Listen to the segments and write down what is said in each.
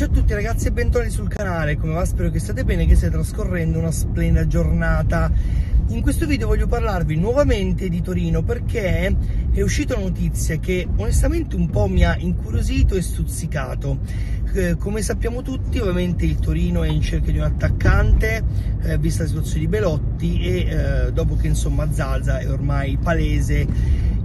Ciao a tutti ragazzi e bentornati sul canale, come va? Spero che state bene, che state trascorrendo una splendida giornata. In questo video voglio parlarvi nuovamente di Torino perché è uscita una notizia che onestamente un po' mi ha incuriosito e stuzzicato. Eh, come sappiamo tutti ovviamente il Torino è in cerca di un attaccante eh, vista la situazione di Belotti e eh, dopo che insomma Zaza è ormai palese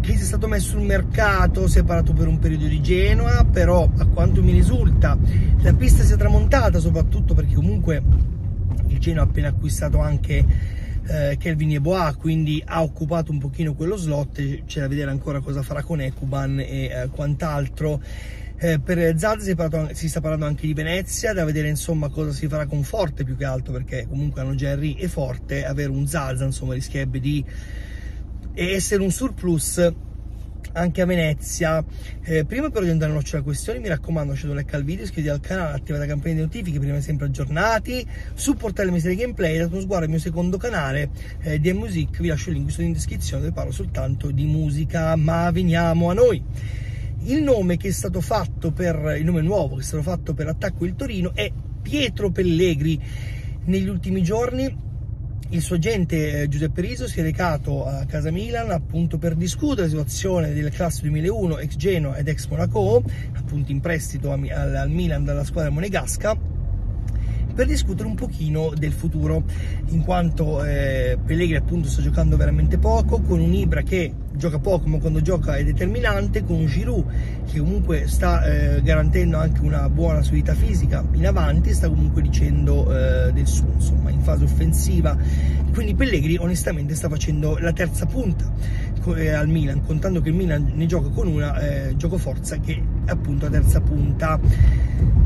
che sia stato messo sul mercato, separato per un periodo di Genoa, però a quanto mi risulta la pista si è tramontata soprattutto perché comunque il Genoa ha appena acquistato anche eh, Kelvin Yeboah, quindi ha occupato un pochino quello slot, c'è da vedere ancora cosa farà con Ecuban e eh, quant'altro. Eh, per Zaz si, si, sta parlando anche di Venezia, da vedere insomma cosa si farà con Forte più che altro, perché comunque hanno Henry e Forte, avere un Zaz insomma rischierebbe di essere un surplus anche a Venezia. Eh, prima però di andare a alla questione, mi raccomando, lasciate un like al video, iscrivetevi al canale, attivate la campanella di notifiche per rimanere sempre aggiornati, supportate le mie serie gameplay, date uno sguardo al mio secondo canale eh, di Music, vi lascio il link in descrizione dove parlo soltanto di musica, ma veniamo a noi. Il nome che è stato fatto per il nome nuovo che è stato fatto per attacco il Torino è Pietro Pellegri. Negli ultimi giorni il suo agente eh, Giuseppe Riso si è recato a casa Milan appunto per discutere la situazione del classe 2001 ex Genoa ed ex Monaco appunto in prestito al Milan dalla squadra monegasca per discutere un pochino del futuro in quanto eh, Pellegrini appunto sta giocando veramente poco con un Ibra che gioca poco ma quando gioca è determinante con un Giroud che comunque sta eh, garantendo anche una buona solidità fisica in avanti sta comunque dicendo eh, del suo insomma in fase offensiva. Quindi Pellegrini onestamente sta facendo la terza punta al Milan contando che il Milan ne gioca con una eh, gioco forza che è appunto la terza punta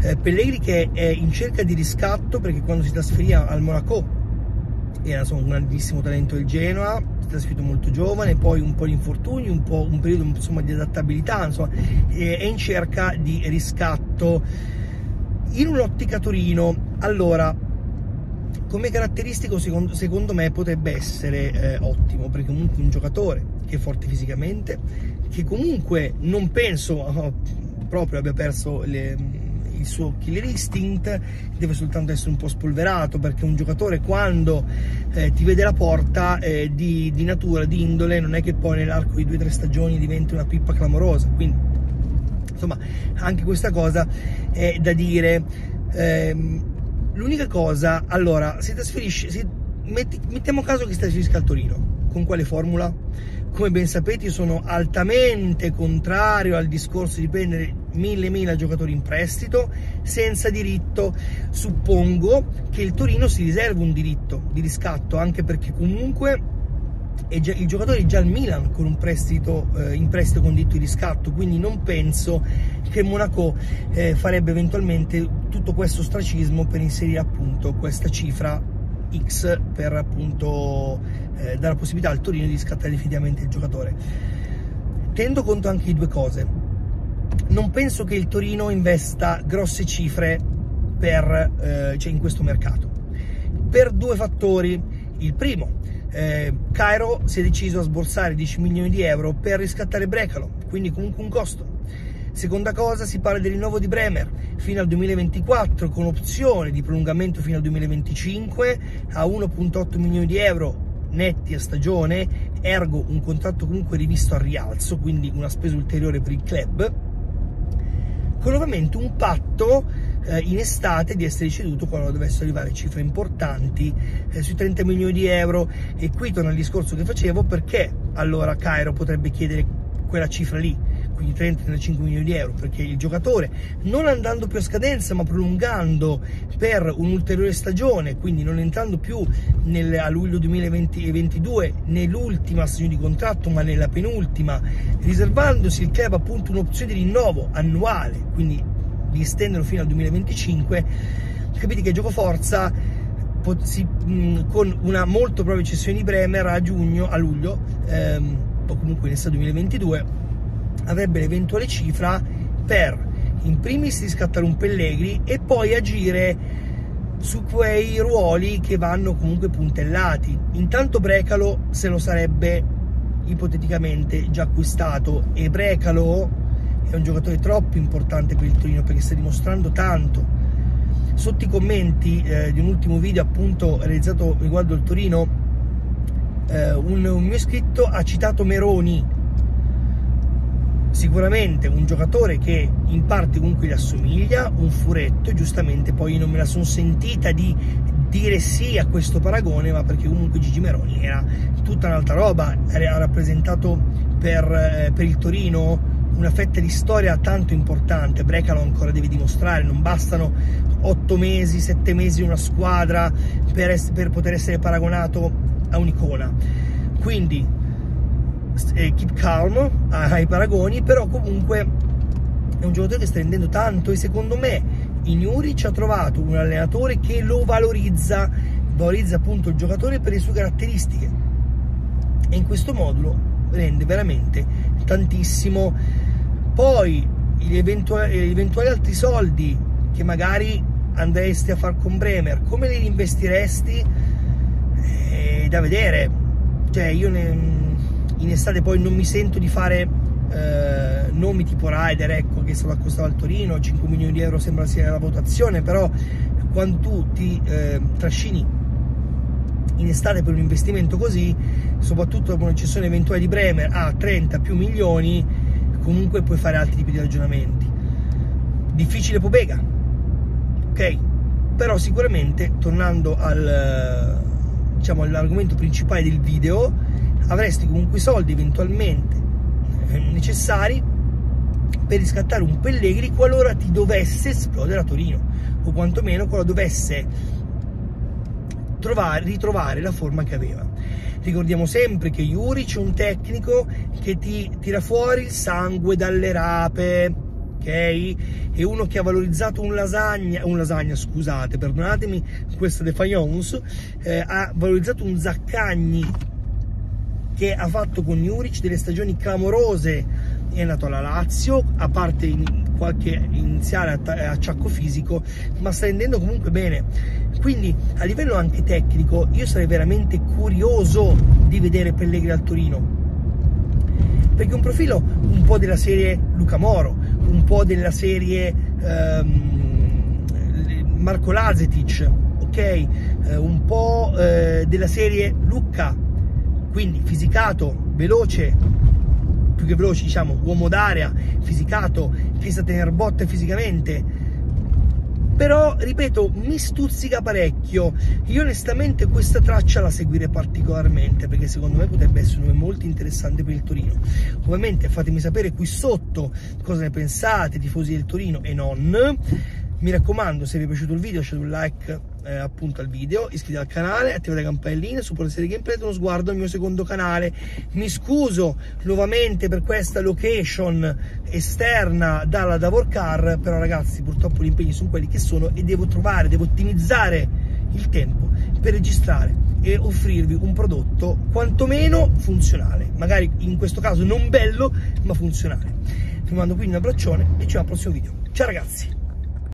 eh, Pellegrini che è in cerca di riscatto perché quando si trasferì al Monaco era insomma, un grandissimo talento del Genoa, si è trasferito molto giovane, poi un po' di infortuni, un, po', un periodo insomma, di adattabilità, insomma, è in cerca di riscatto. In un'ottica Torino, allora, come caratteristico secondo, secondo me potrebbe essere eh, ottimo, perché comunque un giocatore che è forte fisicamente, che comunque non penso oh, proprio abbia perso le il suo killer instinct, deve soltanto essere un po' spolverato perché un giocatore quando eh, ti vede la porta eh, di, di, natura, di indole, non è che poi nell'arco di due o tre stagioni diventi una pippa clamorosa. Quindi, insomma, anche questa cosa è da dire. Eh, l'unica cosa, allora, si trasferisce, si, metti, mettiamo caso che si trasferisca al Torino. Con quale formula? Come ben sapete io sono altamente contrario al discorso di prendere mille mila giocatori in prestito senza diritto. Suppongo che il Torino si riserva un diritto di riscatto anche perché comunque già, il giocatore è già al Milan con un prestito eh, in prestito con diritto di riscatto quindi non penso che Monaco eh, farebbe eventualmente tutto questo stracismo per inserire appunto questa cifra X per appunto eh, dare la possibilità al Torino di scattare definitivamente il giocatore. Tenendo conto anche di due cose, non penso che il Torino investa grosse cifre per, eh, cioè in questo mercato, per due fattori. Il primo, eh, Cairo si è deciso a sborsare 10 milioni di euro per riscattare Brecalo, quindi comunque un costo. Seconda cosa, si parla del rinnovo di Bremer. Fino al 2024 con opzione di prolungamento fino al 2025 a 1.8 milioni di euro netti a stagione, ergo un contratto comunque rivisto al rialzo, quindi una spesa ulteriore per il club, con ovviamente un patto eh, in estate di essere ceduto quando dovessero arrivare cifre importanti eh, sui 30 milioni di euro. E qui torna al discorso che facevo perché allora Cairo potrebbe chiedere quella cifra lì quindi 30-35 milioni di euro, perché il giocatore non andando più a scadenza ma prolungando per un'ulteriore stagione, quindi non entrando più nel, a luglio 2022 nell'ultima stagione di contratto ma nella penultima, riservandosi il club appunto un'opzione di rinnovo annuale, quindi di estenderlo fino al 2025, capite che gioco forza si, mh, con una molto probabile cessione di Bremer a giugno, a luglio, ehm, o comunque in estate 2022 avrebbe l'eventuale cifra per in primis riscattare un Pellegri e poi agire su quei ruoli che vanno comunque puntellati. Intanto Brecalo se lo sarebbe ipoteticamente già acquistato e Brecalo è un giocatore troppo importante per il Torino perché sta dimostrando tanto. Sotto i commenti eh, di un ultimo video appunto realizzato riguardo il Torino, eh, un, un mio iscritto ha citato Meroni, sicuramente un giocatore che in parte comunque gli assomiglia, un furetto, giustamente poi non me la sono sentita di dire sì a questo paragone, ma perché comunque Gigi Meroni era tutta un'altra roba, ha rappresentato per, eh, per il Torino una fetta di storia tanto importante, Brecalo ancora deve dimostrare, non bastano otto mesi, sette mesi in una squadra per, per poter essere paragonato a un'icona. Quindi eh, keep calm ai paragoni, però comunque è un giocatore che sta rendendo tanto e secondo me in Juric ha trovato un allenatore che lo valorizza, valorizza appunto il giocatore per le sue caratteristiche e in questo modulo rende veramente tantissimo poi gli eventuali, gli eventuali altri soldi che magari andresti a far con Bremer, come li investiresti? È da vedere. Cioè, io ne, in estate poi non mi sento di fare eh, nomi tipo Rider, ecco, che è stato acquistato al Torino, 5 milioni di euro sembra sia la votazione, però quando tu ti eh, trascini in estate per un investimento così, soprattutto dopo un'eccessione eventuale di Bremer a 30 più milioni, comunque puoi fare altri tipi di ragionamenti. Difficile Pobega, ok? Però sicuramente, tornando al, diciamo, all'argomento principale del video, avresti comunque i soldi eventualmente eh, necessari per riscattare un Pellegrini qualora ti dovesse esplodere a Torino o quantomeno qualora dovesse trovare, ritrovare la forma che aveva. Ricordiamo sempre che Juric è un tecnico che ti tira fuori il sangue dalle rape, ok? È uno che ha valorizzato un lasagna, un lasagna, scusate, perdonatemi questa defiance, eh, ha valorizzato un Zaccagni che ha fatto con Juric delle stagioni clamorose è andato alla Lazio, a parte in qualche iniziale acciacco fisico, ma sta rendendo comunque bene. Quindi a livello anche tecnico io sarei veramente curioso di vedere Pellegrini al Torino. Perché un profilo un po' della serie Luca Moro, un po' della serie um, Marco Lazetic, ok? Uh, un po' uh, della serie Lucca, quindi fisicato, veloce, più che veloce, diciamo, uomo d'area, fisicato, che sa tenere botte fisicamente. Però, ripeto, mi stuzzica parecchio. Io onestamente questa traccia la seguirei particolarmente perché secondo me potrebbe essere un nome molto interessante per il Torino. Ovviamente fatemi sapere qui sotto cosa ne pensate, tifosi del Torino e non mi raccomando se vi è piaciuto il video lasciate un like eh, appunto al video iscrivetevi al canale attivate la campanellina supportate serie gameplay uno sguardo al mio secondo canale. Mi scuso nuovamente per questa location esterna dalla Davor Car però ragazzi purtroppo gli impegni sono quelli che sono e devo trovare devo ottimizzare il tempo per registrare e offrirvi un prodotto quantomeno funzionale. Magari in questo caso non bello ma funzionale. Vi mando quindi un abbraccione e ci vediamo al prossimo video. Ciao ragazzi